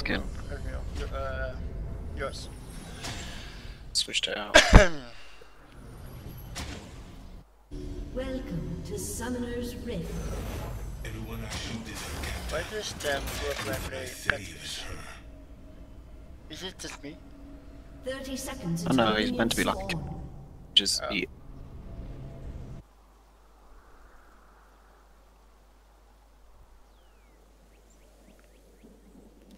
skin. Uh, yours. Switched it out. Welcome to Summoner's Rift. Everyone I shoot is a captain. Why does them work like What I they say is this? her. Is it just me? 30 seconds Oh until no, he's meant to be minions like just Oh. eat.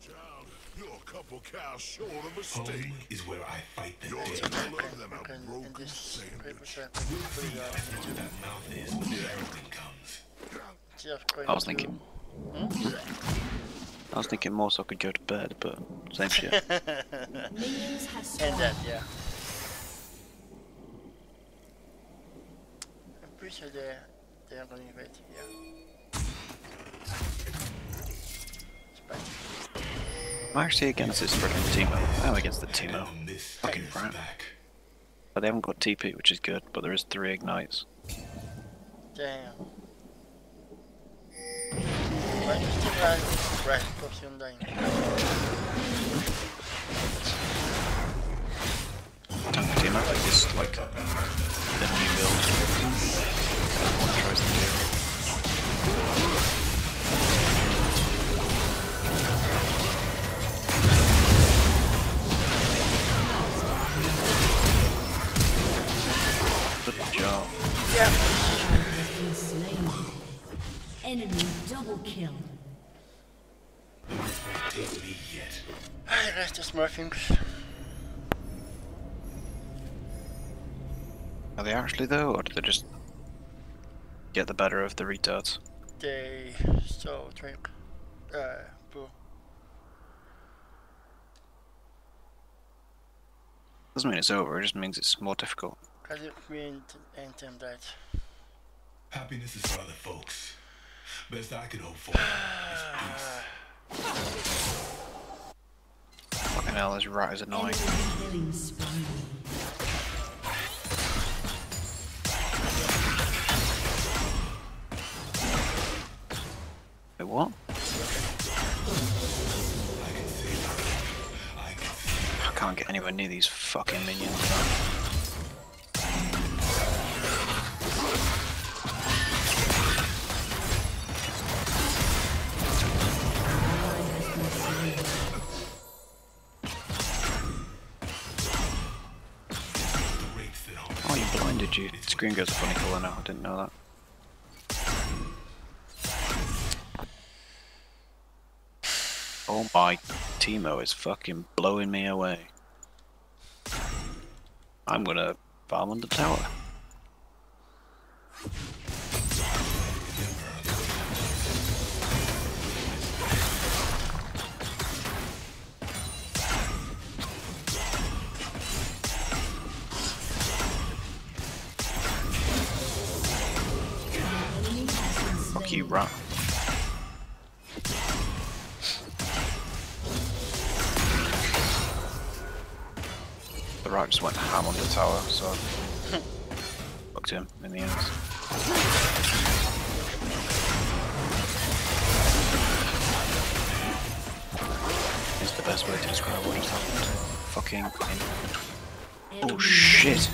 Child, you're a couple cows short of a Home steak. is where I fight the You're dead. taller than a Okay, in broken this paper sandwich. set, put it on YouTube. That mouth is when everything comes. Instead of going I was to- thinking. I was thinking more so I could go to bed, but same shit. And spawned. that, yeah. I'm pretty sure they they are going to invade. Yeah. Actually against this freaking Teemo. I'm oh, against the Teemo. And this Fucking is brat. But they haven't got TP, which is good, but there is three ignites. Damn. Why do you still have right close on dying? Tank Teemo is like the new build. Everyone tries to do. Good job. Yeah. has been slain. Enemy double kill. Take me yet. I rest just more things. Are they actually though, or do they just get the better of the retards? They so drink. Uh, boo. Doesn't mean it's over, it just means it's more difficult. Cause it mean anthem that. Happiness is for other folks. Best I could hope for is peace. Fucking hell, this rat is annoying. Enemy. Wait, what? I can't get anywhere near these fucking minions. Haunt Oh, you. Screen goes funny colour now, I didn't know that. Oh my, Teemo is fucking blowing me away. I'm gonna farm on the tower. Rat. The rat just went ham on the tower, so fucked him in the end. Is the best way to describe what just happened. Fucking. Oh, shit.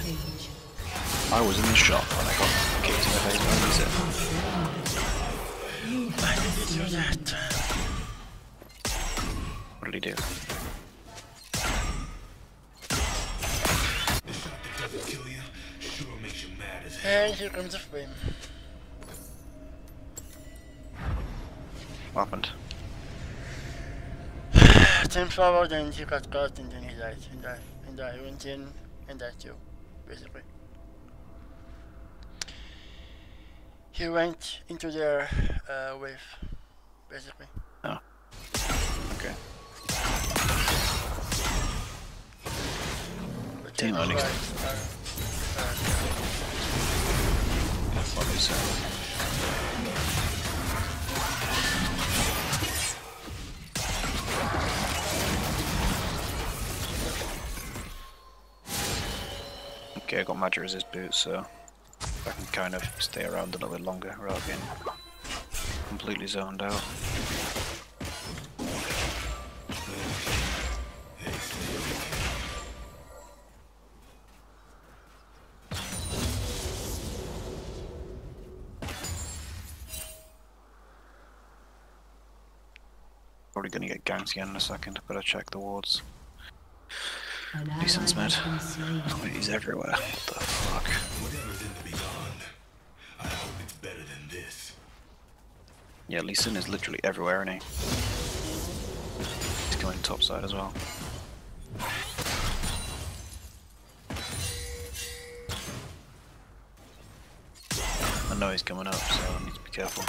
I was in the shop when I got kicked in the face by a do that? What did he do? The shot that doesn't kill you sure makes you mad as hell. And here comes the flame. What happened? Team forward and he got caught and then he died. And I, and I went in and that too, basically. He went into their uh, wave, basically. Oh. Okay. But Team then Onyx. guys are, What is that? Okay, I got Magic Resist boots, so I can kind of stay around a little bit longer rather than completely zoned out. Probably gonna get ganked again in a second, better check the wards. He's everywhere. What the fuck? Whatever's in the beyond, I hope it's better than this. Yeah, Lee Sin is literally everywhere, isn't he? He's going topside as well. I know he's coming up, so I need to be careful.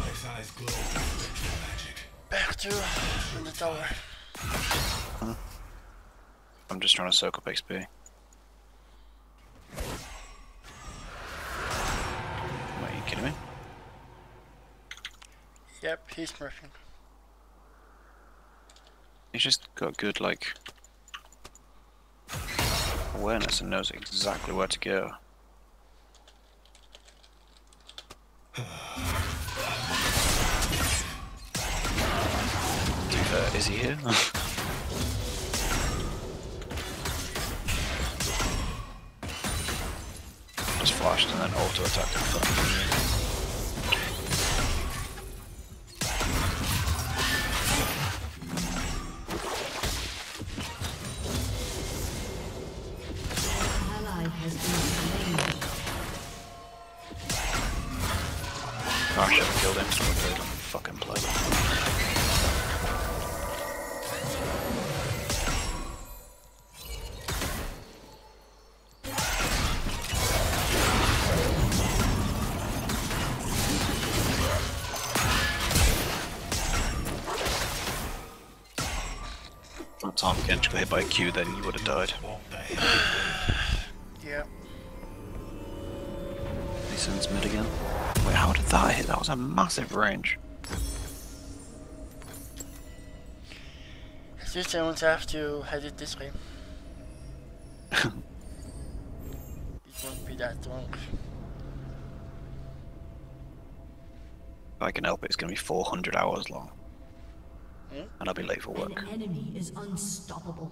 Alex eyes glow with spectral magic. Back to the tower. I'm just trying to soak up XP. Wait, are you kidding me? Yep, he's smurfing. He's just got good, like, awareness and knows exactly where to go. Fair, uh, is he here? Just flashed and then auto attacked Oh, I should have killed him. so I played like a fucking play. By the Kench got hit by a Q, then you would have died. Walk the head. Yep. He sends mid again. Wait, how did that hit? That was a massive range. Just someone's have to head it this way. it won't be that long. If I can help it, it's going to be 400 hours long. Hmm? And I'll be late for work. An enemy is unstoppable.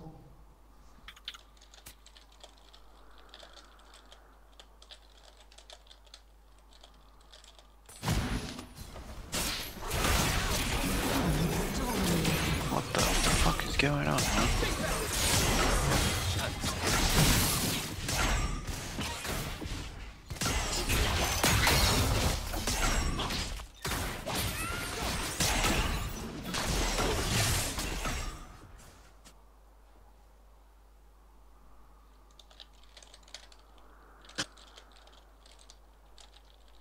What the fuck is going on, man?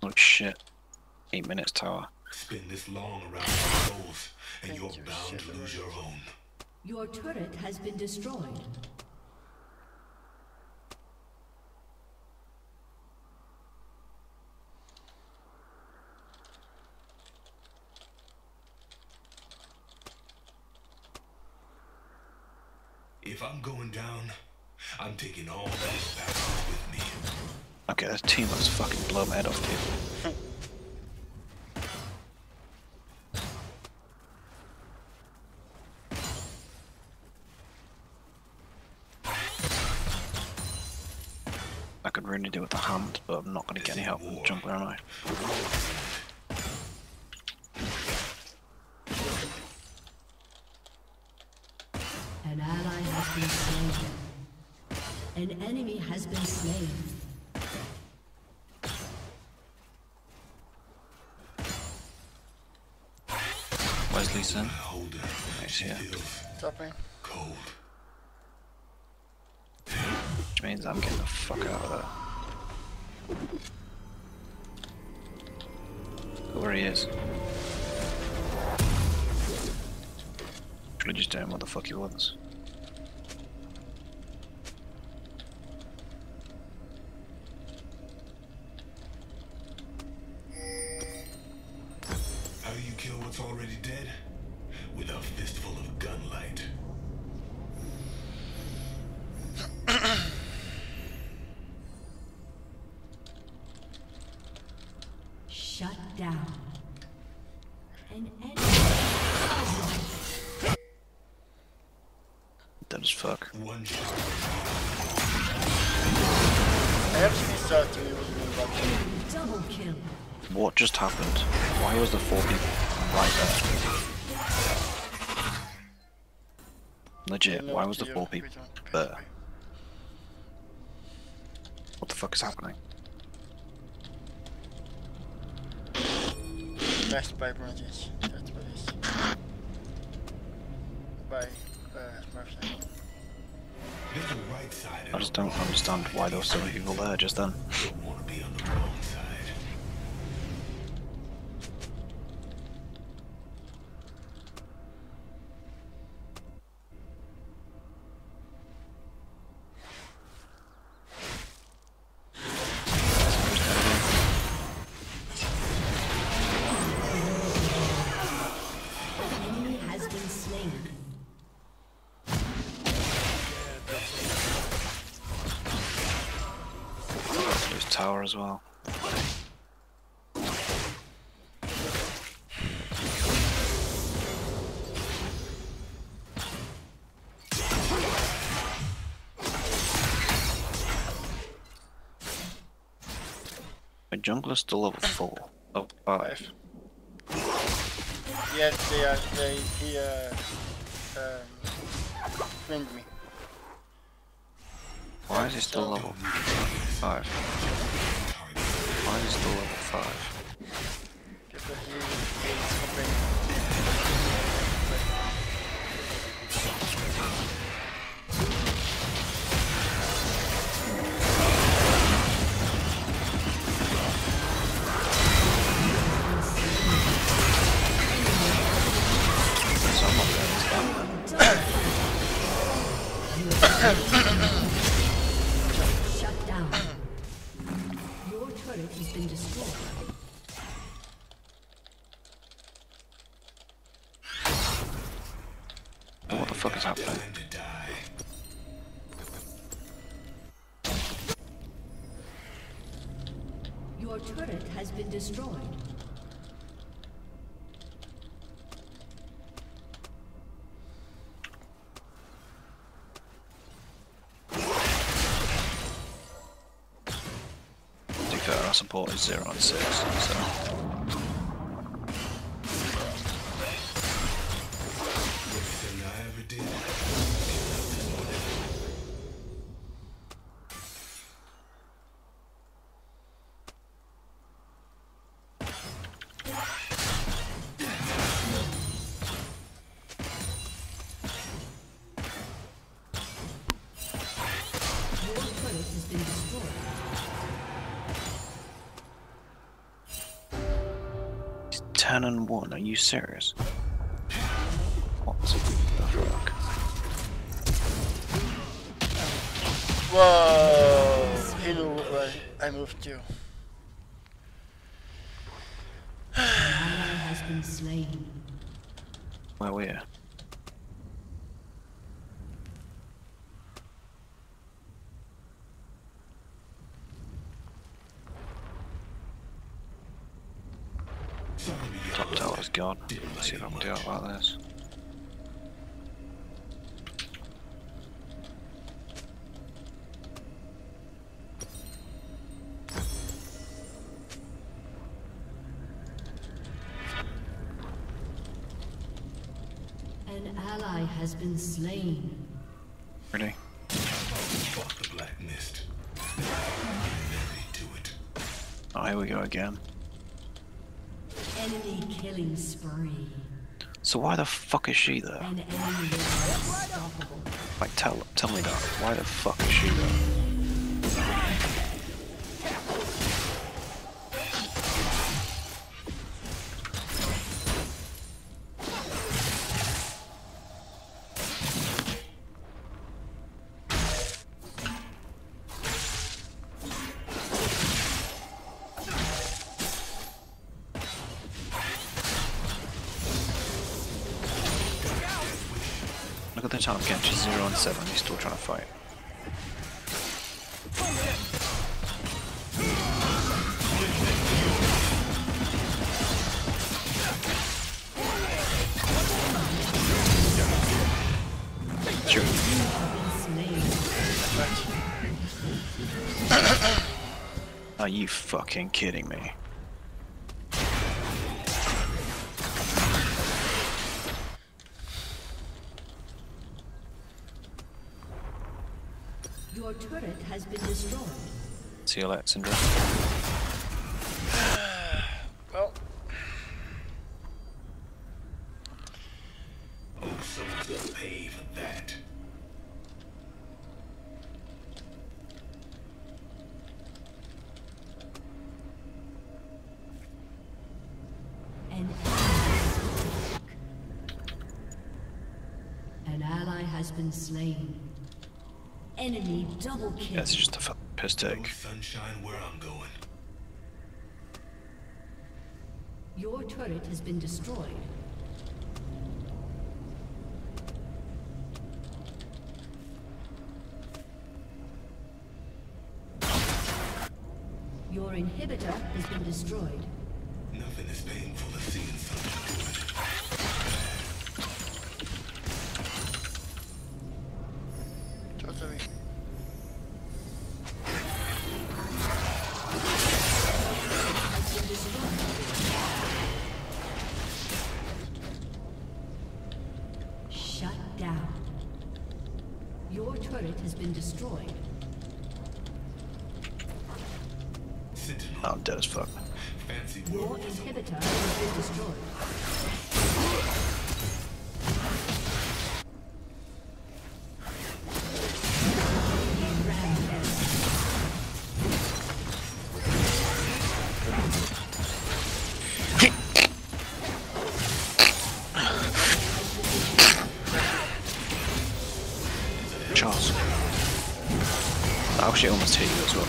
Oh shit. Eight minutes tower. Spin this long around your goals, and Thank you're bound to lose your own. Your turret has been destroyed. If I'm going down, I'm taking all these battles with me. Okay, this team let's fucking blow my head off, dude. Hmm. Not going to get any help from jumping, am I? An ally has been slain. An enemy has been slain. Where's Lisa? Hold her. He's here. Feels Stopping. cold. Which means I'm getting the fuck out of there. Where he is. Should have just doing what the fuck he wants. How do you kill what's already dead? With a fistful of gunlight. Shut down. An enemy. Dead as fuck. One shot. I actually thought you would move up. Double kill. What just happened? Why was the four people right there? Legit, why was the four people there? What the fuck is happening? Best by bronzes. That's what it is. By uh, Smurfs. I just don't understand why there were so many people there just then. As well. My jungler's still level 4. Oh, 5. Yes, they are. They he uh um friend me. Why is he still level 5? Is still level 5? Because he is complaining. So I'm not getting that. Shut down. Turret has been destroyed. What the fuck is happening? Your turret has been destroyed. To be fair, our support is 0 and 6, so... He's 10 and 1, are you serious? What the fuck? Whoa! He knew where I moved to. An ally has been slain. Where were you? Sorry to be Top tower's gone. Let's see if I can do it like this. An ally has been slain. Really? Fuck the black mist. I'm to it. Oh, here we go again. Enemy killing spree. So why the fuck is she there? An enemy is unstoppable. Like, tell tell me that. Why the fuck is she there? Time catch, 0 and 7, he's still trying to fight. Are you fucking kidding me? Your turret has been destroyed. See you later, Syndra. Well, Oh, someone's gonna pay for that. An An ally has been slain. Enemy double kill. That's just a fucking piss No take. sunshine where I'm going. Your turret has been destroyed. Your inhibitor has been destroyed. Turret has been destroyed. Oh, I'm dead as fuck. fancy Your inhibitor has been destroyed. Charles. That actually almost hit you as well.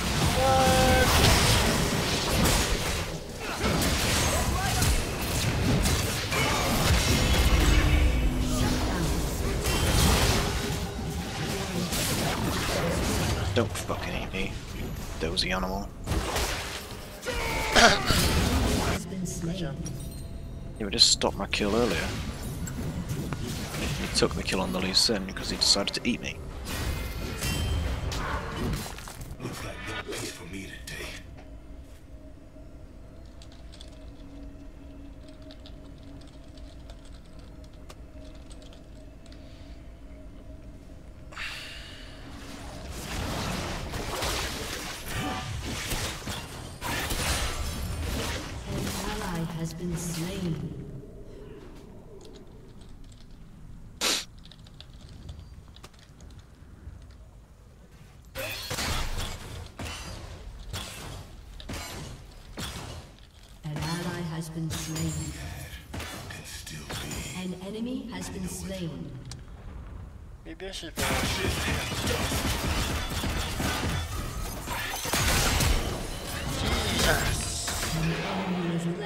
Don't fucking eat me, you dozy animal. You would just stop my kill earlier. He took the kill on the Lee Sin because he decided to eat me. Peace for me today. An ally has been slain. An ally has been slain. Can still be. An enemy has been slain. Maybe I should uh, finish. Jesus!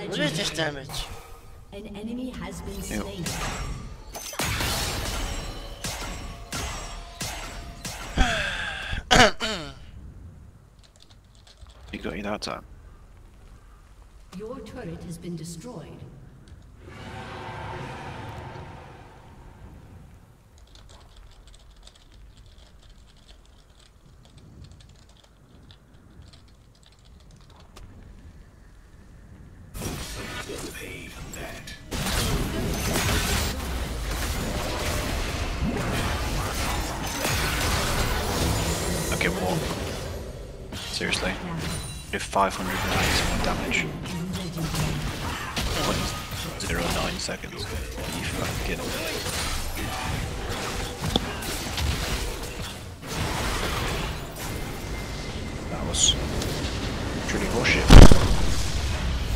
What is this damage? An enemy has been slain. He got you that time. Your turret has been destroyed. Okay, what? Seriously? Did 591 damage. Point zero nine seconds. You fucking? That was truly.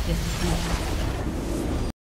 Defeat.